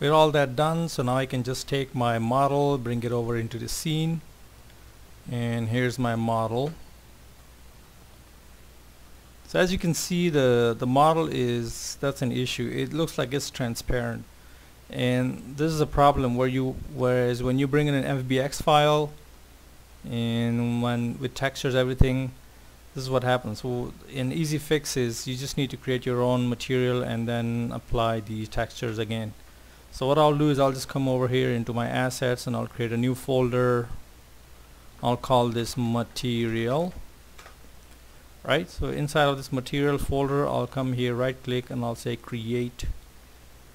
with all that done so now I can just take my model bring it over into the scene. And here's my model. So as you can see the the model is that's an issue. It looks like it's transparent. And this is a problem where you whereas when you bring in an FBX file and when with textures everything this is what happens. So an easy fix is you just need to create your own material and then apply the textures again so what I'll do is I'll just come over here into my assets and I'll create a new folder. I'll call this material right? So inside of this material folder I'll come here right click and I'll say create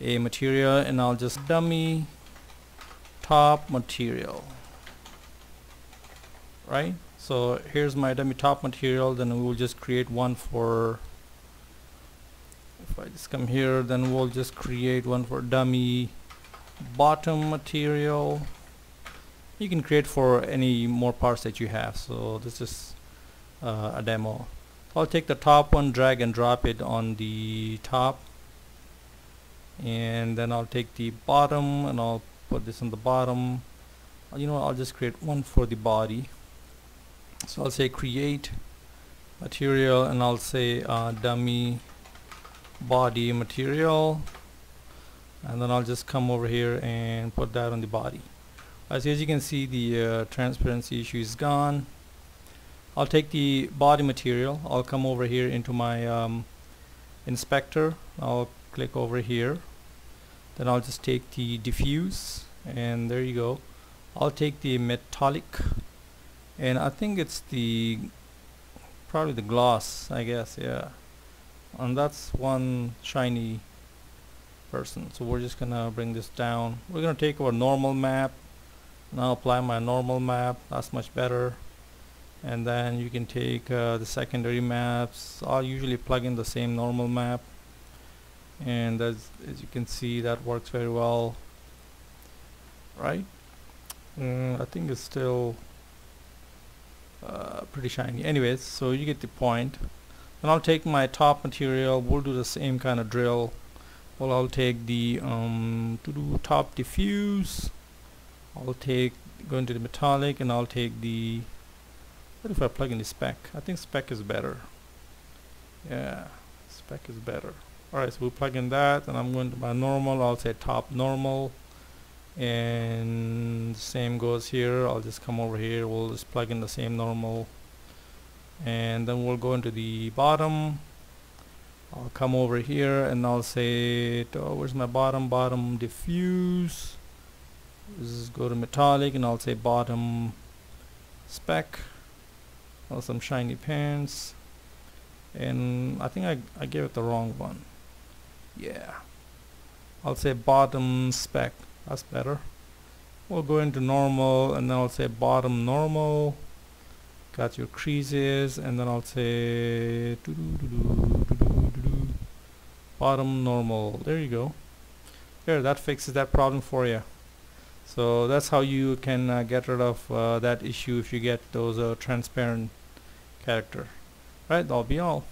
a material and I'll just dummy top material right? So here's my dummy top material then we will just create one for if I just come here then we'll just create one for dummy bottom material. You can create for any more parts that you have. So this is uh, a demo. I'll take the top one drag and drop it on the top. And then I'll take the bottom and I'll put this on the bottom. You know I'll just create one for the body. So I'll say create material and I'll say uh, dummy body material and then I'll just come over here and put that on the body. As, as you can see the uh, transparency issue is gone. I'll take the body material. I'll come over here into my um, inspector. I'll click over here. Then I'll just take the diffuse and there you go. I'll take the metallic and I think it's the probably the gloss I guess yeah and that's one shiny person. So we're just gonna bring this down. We're gonna take our normal map now apply my normal map that's much better. And then you can take uh, the secondary maps. I'll usually plug in the same normal map. And as, as you can see that works very well. Right? Mm, I think it's still uh, pretty shiny. Anyways so you get the point and I'll take my top material we'll do the same kind of drill. Well I'll take the um, to do top diffuse. I'll take go into the metallic and I'll take the what if I plug in the spec? I think spec is better. Yeah spec is better. Alright so we'll plug in that and I'm going to my normal I'll say top normal. And same goes here I'll just come over here we'll just plug in the same normal and then we'll go into the bottom. I'll come over here and I'll say oh, where's my bottom? Bottom diffuse. This is go to metallic and I'll say bottom spec. Oh, some shiny pants. And I think I, I gave it the wrong one. Yeah. I'll say bottom spec. That's better. We'll go into normal and then I'll say bottom normal got your creases and then I'll say doo -doo -doo bottom normal. There you go. There that fixes that problem for you so that's how you can uh, get rid of uh, that issue if you get those uh, transparent character. Right that'll be all